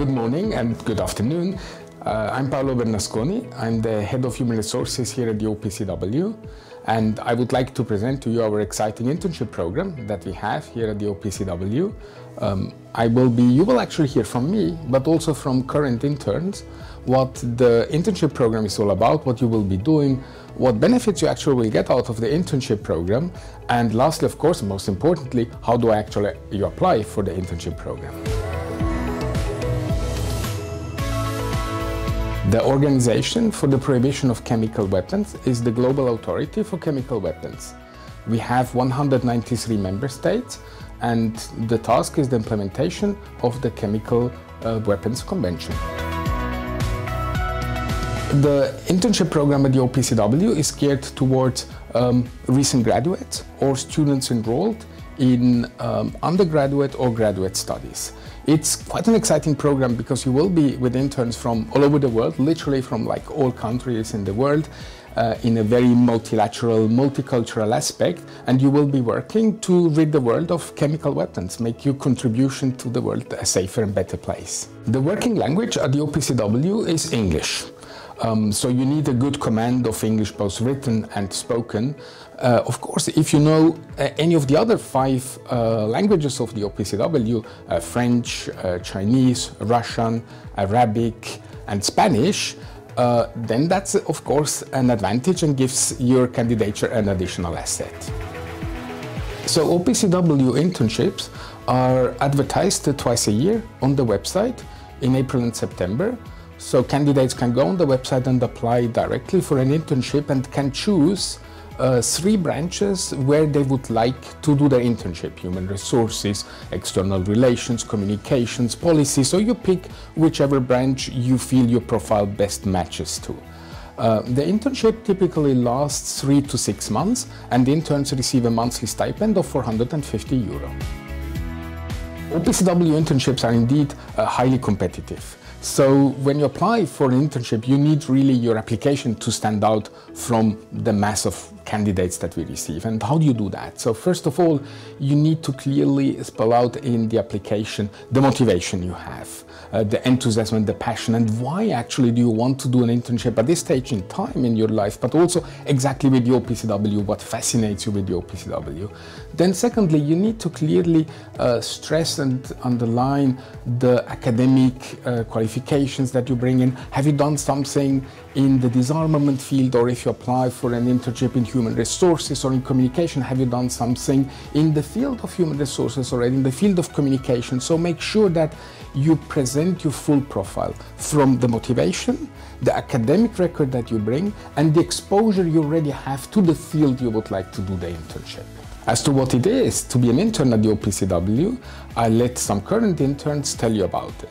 good morning and good afternoon. Uh, I'm Paolo Bernasconi. I'm the head of human resources here at the OPCW. And I would like to present to you our exciting internship program that we have here at the OPCW. Um, I will be, you will actually hear from me, but also from current interns, what the internship program is all about, what you will be doing, what benefits you actually will get out of the internship program, and lastly, of course, most importantly, how do I actually you apply for the internship program. The Organization for the Prohibition of Chemical Weapons is the global authority for chemical weapons. We have 193 member states and the task is the implementation of the Chemical uh, Weapons Convention. The internship program at the OPCW is geared towards um, recent graduates or students enrolled in um, undergraduate or graduate studies. It's quite an exciting program because you will be with interns from all over the world, literally from like all countries in the world, uh, in a very multilateral, multicultural aspect, and you will be working to rid the world of chemical weapons, make your contribution to the world a safer and better place. The working language at the OPCW is English. Um, so you need a good command of English, both written and spoken. Uh, of course, if you know uh, any of the other five uh, languages of the OPCW, uh, French, uh, Chinese, Russian, Arabic, and Spanish, uh, then that's of course an advantage and gives your candidature an additional asset. So OPCW internships are advertised twice a year on the website in April and September. So candidates can go on the website and apply directly for an internship and can choose uh, three branches where they would like to do their internship, human resources, external relations, communications, policy. So you pick whichever branch you feel your profile best matches to. Uh, the internship typically lasts three to six months and interns receive a monthly stipend of 450 euro. OPCW internships are indeed uh, highly competitive. So when you apply for an internship, you need really your application to stand out from the mass of candidates that we receive. And how do you do that? So first of all, you need to clearly spell out in the application the motivation you have, uh, the enthusiasm and the passion, and why actually do you want to do an internship at this stage in time in your life, but also exactly with OPCW, what fascinates you with OPCW. Then secondly, you need to clearly uh, stress and underline the academic uh, qualifications that you bring in. Have you done something in the disarmament field or if you apply for an internship in human resources or in communication, have you done something in the field of human resources or in the field of communication? So make sure that you present your full profile from the motivation, the academic record that you bring, and the exposure you already have to the field you would like to do the internship. As to what it is to be an intern at the OPCW, I'll let some current interns tell you about it.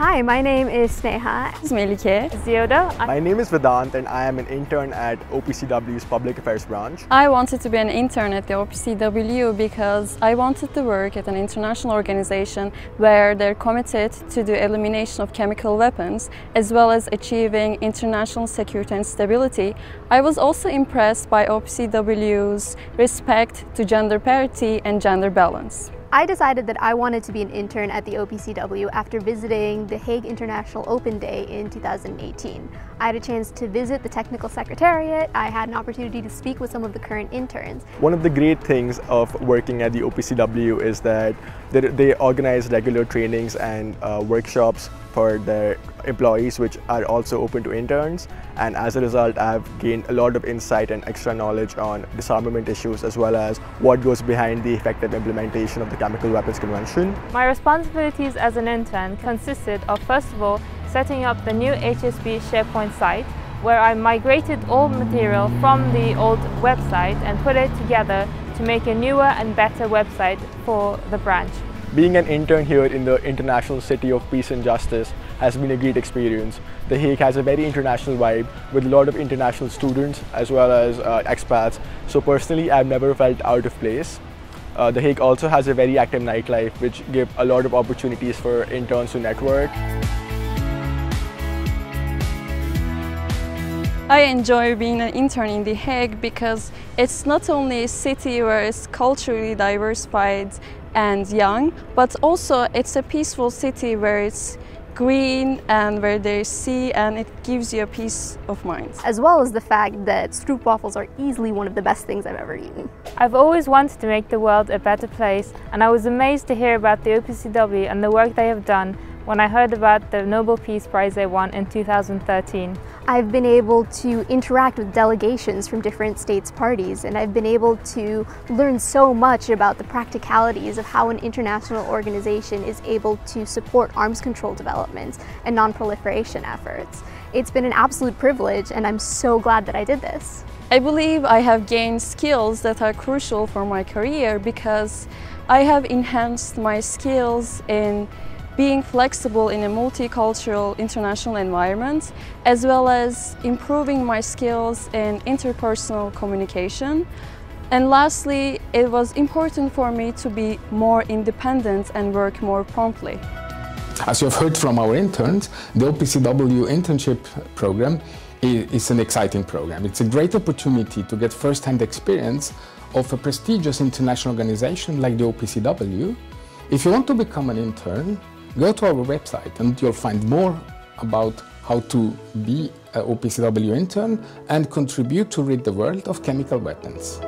Hi, my name is Sneha. This is Melike. Zioda. My name is Vedant and I am an intern at OPCW's Public Affairs branch. I wanted to be an intern at the OPCW because I wanted to work at an international organization where they're committed to the elimination of chemical weapons as well as achieving international security and stability. I was also impressed by OPCW's respect to gender parity and gender balance. I decided that I wanted to be an intern at the OPCW after visiting the Hague International Open Day in 2018. I had a chance to visit the technical secretariat. I had an opportunity to speak with some of the current interns. One of the great things of working at the OPCW is that they, organize regular trainings and uh, workshops for their employees which are also open to interns and as a result I've gained a lot of insight and extra knowledge on disarmament issues as well as what goes behind the effective implementation of the Chemical Weapons Convention. My responsibilities as an intern consisted of first of all setting up the new HSB SharePoint site where I migrated all material from the old website and put it together to make a newer and better website for the branch. Being an intern here in the International City of Peace and Justice has been a great experience. The Hague has a very international vibe with a lot of international students as well as uh, expats. So personally, I've never felt out of place. Uh, the Hague also has a very active nightlife which give a lot of opportunities for interns to network. I enjoy being an intern in The Hague because it's not only a city where it's culturally diversified and young, but also it's a peaceful city where it's green and where there's sea and it gives you a peace of mind. As well as the fact that stroopwafels are easily one of the best things I've ever eaten. I've always wanted to make the world a better place and I was amazed to hear about the OPCW and the work they have done when I heard about the Nobel Peace Prize they won in 2013. I've been able to interact with delegations from different states' parties, and I've been able to learn so much about the practicalities of how an international organization is able to support arms control developments and non-proliferation efforts. It's been an absolute privilege, and I'm so glad that I did this. I believe I have gained skills that are crucial for my career because I have enhanced my skills in being flexible in a multicultural international environment, as well as improving my skills in interpersonal communication. And lastly, it was important for me to be more independent and work more promptly. As you have heard from our interns, the OPCW internship program is an exciting program. It's a great opportunity to get first-hand experience of a prestigious international organization like the OPCW. If you want to become an intern, Go to our website and you'll find more about how to be an OPCW intern and contribute to rid the world of chemical weapons.